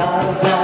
times